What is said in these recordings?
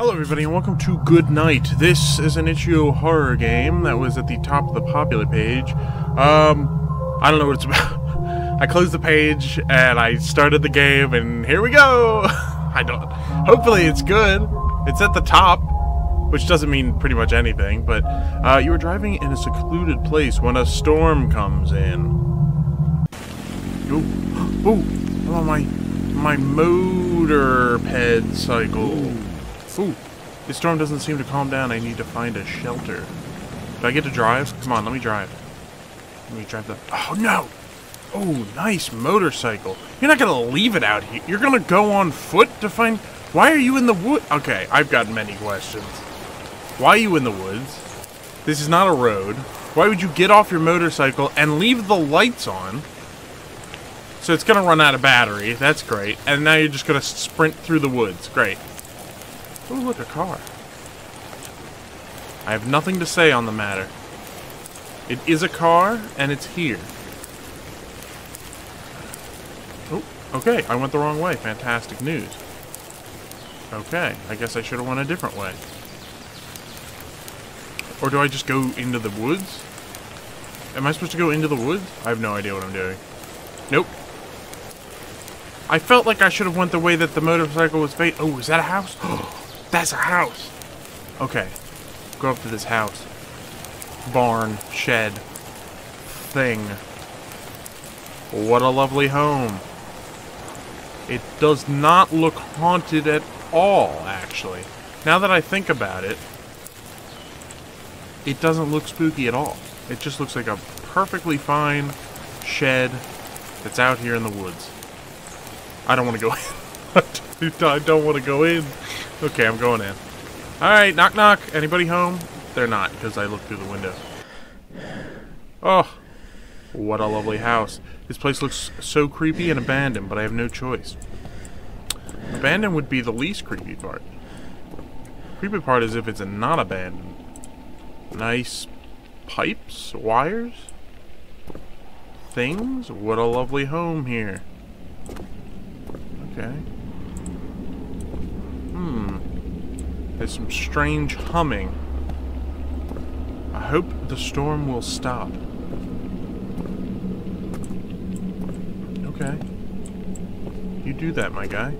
Hello everybody and welcome to Goodnight. This is an itch.io horror game that was at the top of the popular page. Um, I don't know what it's about. I closed the page and I started the game and here we go! I don't... Hopefully it's good. It's at the top, which doesn't mean pretty much anything, but uh, you were driving in a secluded place when a storm comes in. Oh, oh, I'm on my, motor motorped cycle. Ooh, the storm doesn't seem to calm down. I need to find a shelter. Do I get to drive? Come on, let me drive. Let me drive the... Oh, no! Oh, nice motorcycle. You're not gonna leave it out here. You're gonna go on foot to find... Why are you in the wood? Okay, I've got many questions. Why are you in the woods? This is not a road. Why would you get off your motorcycle and leave the lights on? So it's gonna run out of battery. That's great. And now you're just gonna sprint through the woods. Great. Oh, look, a car. I have nothing to say on the matter. It is a car, and it's here. Oh, okay, I went the wrong way. Fantastic news. Okay, I guess I should have went a different way. Or do I just go into the woods? Am I supposed to go into the woods? I have no idea what I'm doing. Nope. I felt like I should have went the way that the motorcycle was fa- Oh, is that a house? Oh, That's a house! Okay. Go up to this house. Barn, shed, thing. What a lovely home. It does not look haunted at all, actually. Now that I think about it, it doesn't look spooky at all. It just looks like a perfectly fine shed that's out here in the woods. I don't want to go in. I don't want to go in. Okay, I'm going in. Alright, knock knock. Anybody home? They're not, because I looked through the window. Oh, what a lovely house. This place looks so creepy and abandoned, but I have no choice. Abandoned would be the least creepy part. Creepy part is if it's not abandoned. Nice pipes, wires, things. What a lovely home here. Okay. Hmm. There's some strange humming. I hope the storm will stop. Okay. You do that, my guy.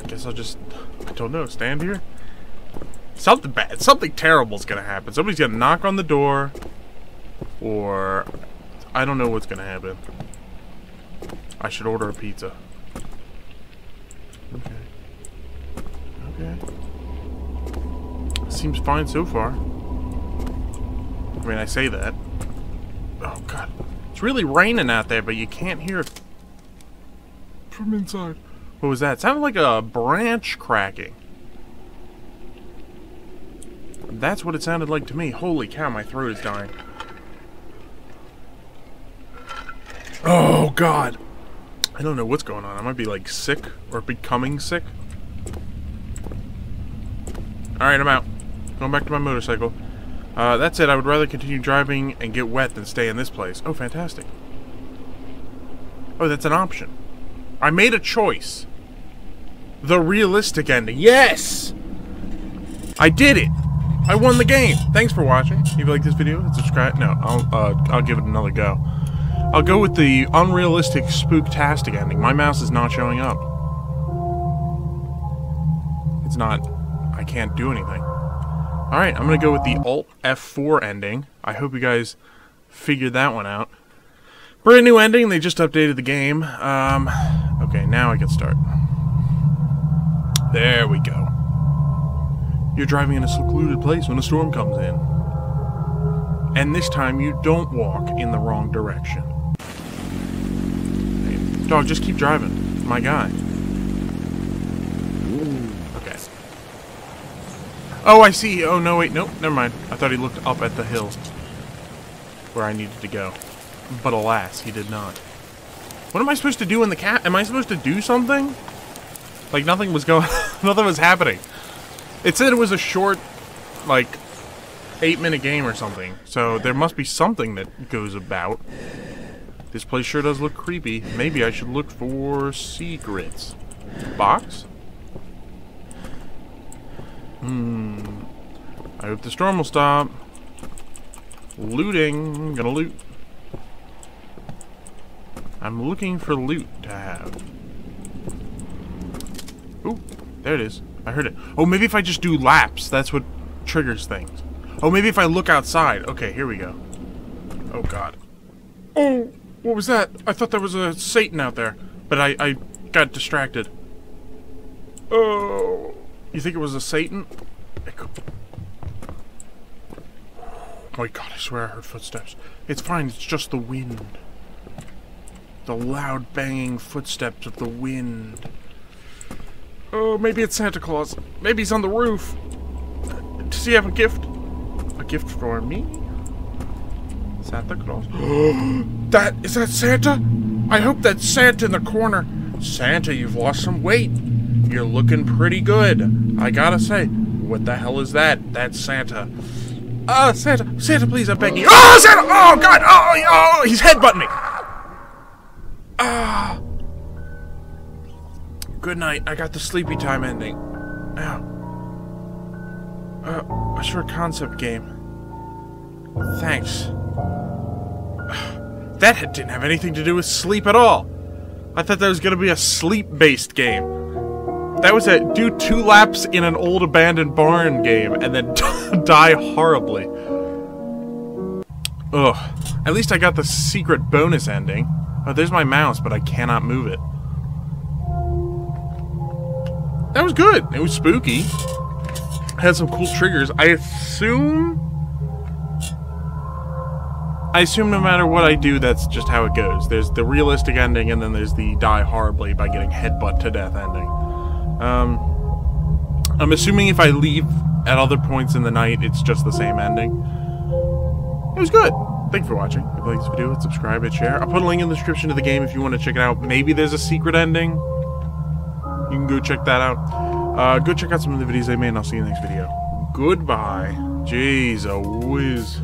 I guess I'll just, I don't know, stand here? Something bad, something terrible's gonna happen. Somebody's gonna knock on the door, or I don't know what's gonna happen. I should order a pizza. Okay. Okay. Seems fine so far. I mean, I say that. Oh, God. It's really raining out there, but you can't hear from inside. What was that? It sounded like a branch cracking. That's what it sounded like to me. Holy cow, my throat is dying. Oh, God. I don't know what's going on. I might be, like, sick or becoming sick. Alright, I'm out. Going back to my motorcycle. Uh, that's it. I would rather continue driving and get wet than stay in this place. Oh, fantastic. Oh, that's an option. I made a choice. The realistic ending. Yes! I did it! I won the game! Thanks for watching. If you like this video, subscribe. No, I'll, uh, I'll give it another go. I'll go with the unrealistic, spooktastic ending. My mouse is not showing up. It's not... I can't do anything. Alright, I'm gonna go with the Alt F4 ending. I hope you guys figured that one out. Brand new ending, they just updated the game. Um, okay, now I can start. There we go. You're driving in a secluded place when a storm comes in. And this time you don't walk in the wrong direction. Dog, just keep driving. My guy. Okay. Oh, I see. Oh, no, wait. Nope. Never mind. I thought he looked up at the hill where I needed to go. But alas, he did not. What am I supposed to do in the cat? Am I supposed to do something? Like, nothing was going... nothing was happening. It said it was a short, like, eight-minute game or something. So there must be something that goes about. This place sure does look creepy. Maybe I should look for secrets. Box? Hmm. I hope the storm will stop. Looting. I'm Gonna loot. I'm looking for loot to have. Ooh, there it is. I heard it. Oh, maybe if I just do laps, that's what triggers things. Oh, maybe if I look outside. Okay, here we go. Oh, God. Oh, what was that? I thought there was a Satan out there, but I, I got distracted. Oh, you think it was a Satan? Oh my god, I swear I heard footsteps. It's fine, it's just the wind. The loud banging footsteps of the wind. Oh, maybe it's Santa Claus. Maybe he's on the roof. Does he have a gift? A gift for me? Santa Claus? that, is that Santa? I hope that's Santa in the corner. Santa, you've lost some weight. You're looking pretty good. I gotta say, what the hell is that? That's Santa. Uh, Santa, Santa, please, I'm begging you. Oh, Santa! Oh, God! Oh, oh, he's headbutting me! Ah. Good night. I got the sleepy time ending. Ow. Uh, a short concept game. Thanks. That didn't have anything to do with sleep at all. I thought that was going to be a sleep-based game. That was a do two laps in an old abandoned barn game and then die horribly. Ugh. At least I got the secret bonus ending. Oh, there's my mouse, but I cannot move it. That was good. It was spooky. Had some cool triggers. I assume... I assume no matter what I do, that's just how it goes. There's the realistic ending, and then there's the die horribly by getting headbutt to death ending. Um, I'm assuming if I leave at other points in the night, it's just the same ending. It was good. Thank you for watching. If you like this video, hit subscribe, hit share. I'll put a link in the description to the game if you want to check it out. Maybe there's a secret ending. You can go check that out. Uh, go check out some of the videos I made, and I'll see you in the next video. Goodbye. Jeez, a whiz.